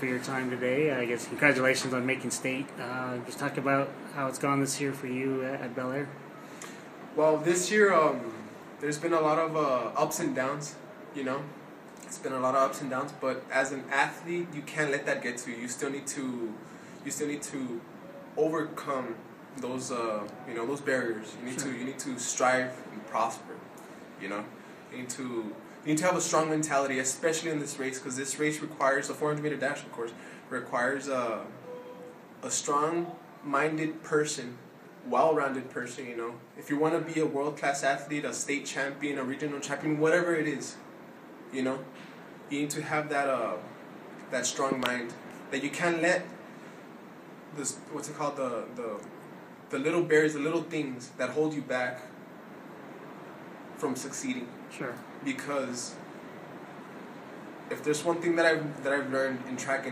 for your time today. I guess congratulations on making state. Uh, just talk about how it's gone this year for you at, at Bel Air. Well, this year um, there's been a lot of uh, ups and downs. You know, it's been a lot of ups and downs. But as an athlete, you can't let that get to you. You still need to, you still need to overcome those uh, you know those barriers. You need Sure. to you need to strive and prosper. You know, you need to you need to have a strong mentality, especially in this race, because this race requires a 400 meter dash, of course, requires a a strong-minded person, well-rounded person. You know, if you want to be a world-class athlete, a state champion, a regional champion, whatever it is, you know, you need to have that uh that strong mind that you can't let this what's it called the the the little barriers, the little things that hold you back from succeeding Sure. because if there's one thing that I've that I've learned in track and